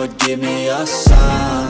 Lord, give me a sign,